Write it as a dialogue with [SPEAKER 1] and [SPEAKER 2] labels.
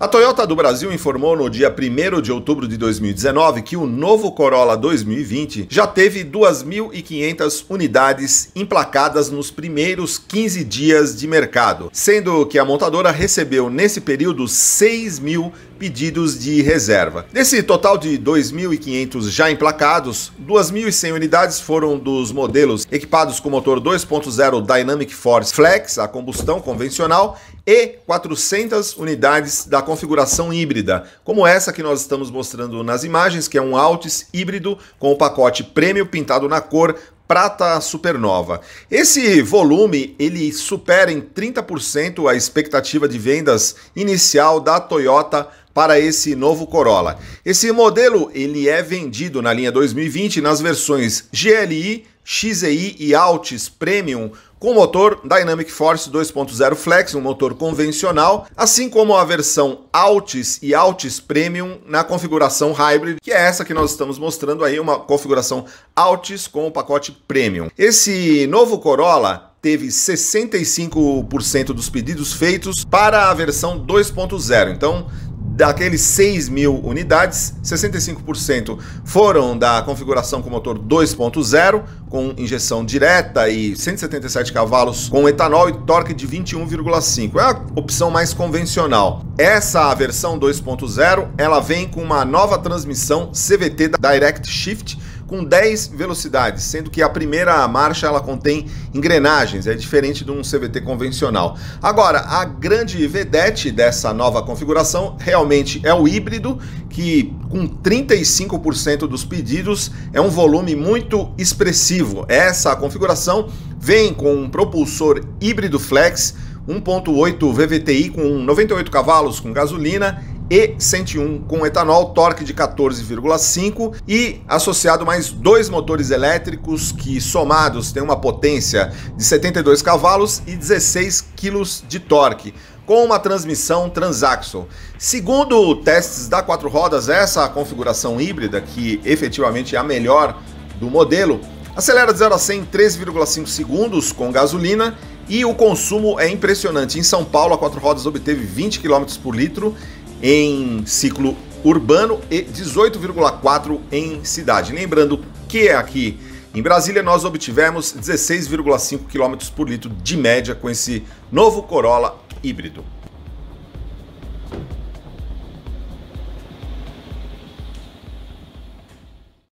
[SPEAKER 1] A Toyota do Brasil informou no dia 1 de outubro de 2019 que o novo Corolla 2020 já teve 2.500 unidades emplacadas nos primeiros 15 dias de mercado, sendo que a montadora recebeu nesse período 6 mil pedidos de reserva. Desse total de 2.500 já emplacados, 2.100 unidades foram dos modelos equipados com motor 2.0 Dynamic Force Flex, a combustão convencional, e 400 unidades da configuração híbrida, como essa que nós estamos mostrando nas imagens, que é um Altis híbrido com o pacote prêmio pintado na cor prata supernova. Esse volume ele supera em 30% a expectativa de vendas inicial da Toyota para esse novo Corolla. Esse modelo ele é vendido na linha 2020 nas versões GLI, XEI e Altis Premium com motor Dynamic Force 2.0 Flex, um motor convencional, assim como a versão Altis e Altis Premium na configuração Hybrid, que é essa que nós estamos mostrando aí, uma configuração Altis com o pacote Premium. Esse novo Corolla teve 65% dos pedidos feitos para a versão 2.0. Então, daqueles 6 mil unidades, 65% foram da configuração com motor 2.0, com injeção direta e 177 cavalos com etanol e torque de 21,5. É a opção mais convencional. Essa versão 2.0, ela vem com uma nova transmissão CVT Direct Shift com 10 velocidades, sendo que a primeira marcha ela contém engrenagens, é diferente de um CVT convencional. Agora, a grande vedete dessa nova configuração realmente é o híbrido, que com 35% dos pedidos é um volume muito expressivo. Essa configuração vem com um propulsor híbrido flex 1.8 VVTi com 98 cavalos com gasolina e101 com etanol, torque de 14,5 e associado mais dois motores elétricos que somados têm uma potência de 72 cavalos e 16 kg de torque com uma transmissão transaxle. Segundo testes da quatro rodas, essa configuração híbrida, que efetivamente é a melhor do modelo, acelera de 0 a 100 em 3,5 segundos com gasolina e o consumo é impressionante. Em São Paulo, a quatro rodas obteve 20 km por litro em ciclo urbano e 18,4 em cidade. Lembrando que aqui em Brasília nós obtivemos 16,5 km por litro de média com esse novo Corolla híbrido.